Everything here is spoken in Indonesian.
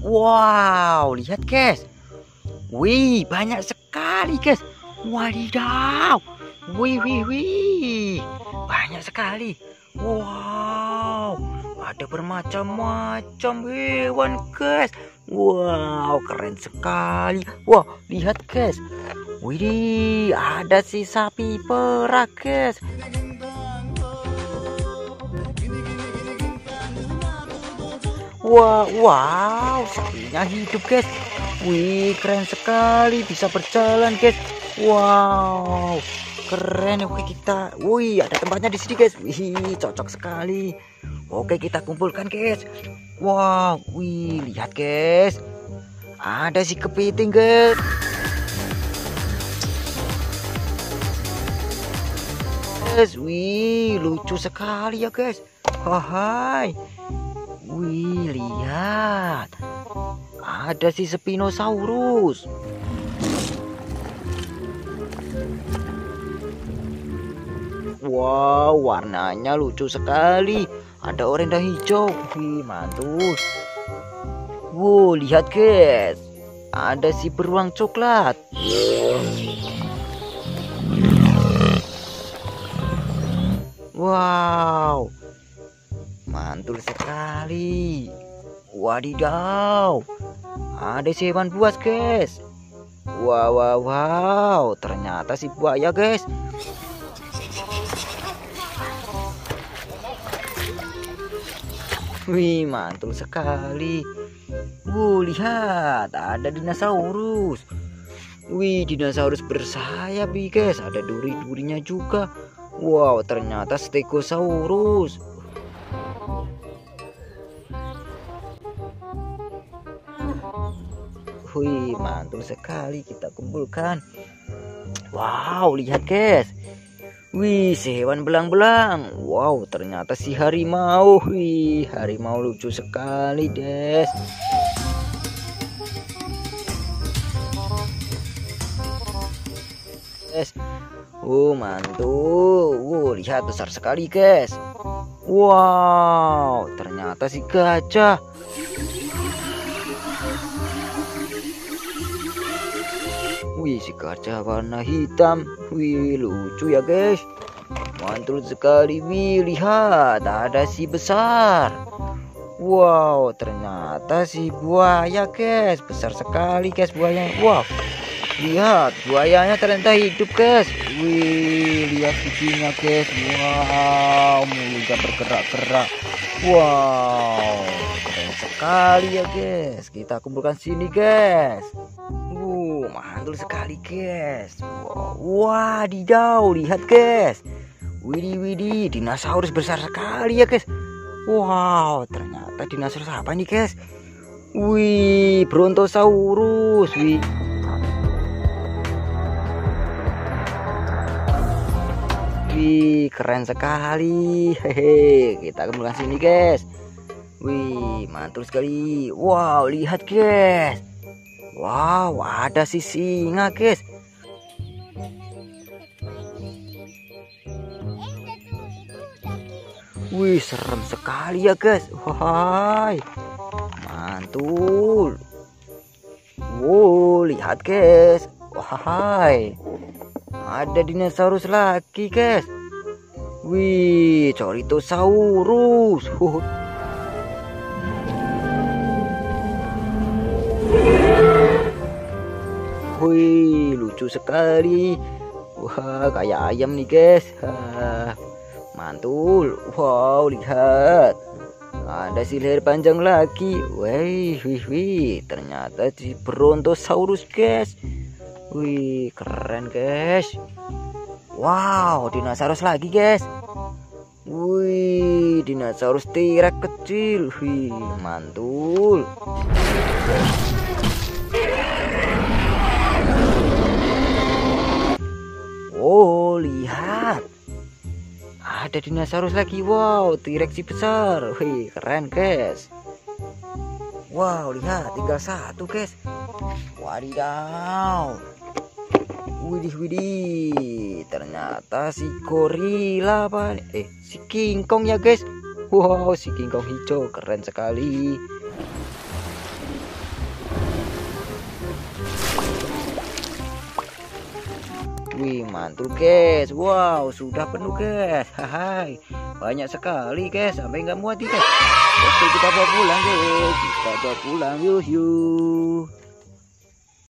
Wow, lihat guys. Wih, banyak sekali guys. Wadidaw. Wih, wih, wih. Banyak sekali. Wow, ada bermacam-macam hewan guys. Wow, keren sekali. Wah, lihat guys. Wih, ada si sapi perah guys. Wow, wow, sapinya hidup guys. Wih, keren sekali bisa berjalan guys. Wow, keren oke kita. Wih, ada tempatnya di sini guys. Wih, cocok sekali. Oke, kita kumpulkan guys. Wow, wih, lihat guys. Ada si kepiting guys. Guys, wih, lucu sekali ya guys. Hai. Wih, lihat. Ada si Spinosaurus. Wow, warnanya lucu sekali. Ada oranye dan hijau. Wih, mantul. Wow, lihat guys. Ada si beruang coklat. Wow, mantul sekali. Wadidaw, ada si hewan buas guys. Wow, wow, wow, ternyata si buaya guys. Wih, mantul sekali. Wuh, lihat, ada dinosaurus. Wih, dinosaurus bersayap guys. Ada duri-durinya juga. Wow, ternyata Stegosaurus. Wih, mantul sekali kita kumpulkan. Wow, lihat guys. Wih, si hewan belang-belang. Wow, ternyata si harimau. Wih, harimau lucu sekali, Des. Des. Oh, mantul. Wow, lihat besar sekali, guys. Wow, ternyata si gajah. Wih, si gajah warna hitam. Wih, lucu ya, guys. Mantul sekali. Wih, lihat, ada si besar. Wow, ternyata si buaya, guys. Besar sekali, guys, buaya. Wow. Lihat, buayanya ternyata hidup, guys. Wih, lihat giginya, guys. Wow, mulutnya bergerak-gerak. Wow, keren sekali ya, guys. Kita kumpulkan sini, guys. Mantul sekali, guys. Wow, wadidaw, lihat, guys. Widih, widih, dinosaurus besar sekali ya, guys. Wow, ternyata dinosaurus apa nih, guys? Wih, Brontosaurus. Wih. Wih, keren sekali. Hehe, kita kumpulkan sini, guys. Wih, mantul sekali. Wow, lihat, guys. Wow, ada si singa, guys. Wih, serem sekali ya, guys. Wahai. Mantul. Wow, lihat, guys. Wahai. Ada dinosaurus lagi, guys. Wih, Corythosaurus. Huh. Wih, lucu sekali. Wah, kayak ayam nih, guys. Mantul. Wow, lihat. Ada si leher panjang lagi. Wih, wih, wih. Ternyata si Brontosaurus, guys. Wih, keren, guys. Wow, dinosaurus lagi, guys. Wih, dinosaurus T-Rex kecil. Wih, mantul. Oh, lihat. Ada dinosaurus lagi. Wow, T-Rex besar. Wih, keren, guys. Wow, lihat, tinggal satu, guys. Wadidaw. Widih, widih. Ternyata si gorila apa? Eh, si King Kong ya, guys. Wow, si King Kong hijau keren sekali. Wih, mantul guys. Wow, sudah penuh guys. Hai, banyak sekali guys. Sampai nggak muat guys. Oke, kita bawa pulang guys. Kita bawa pulang. Yuh, yuh.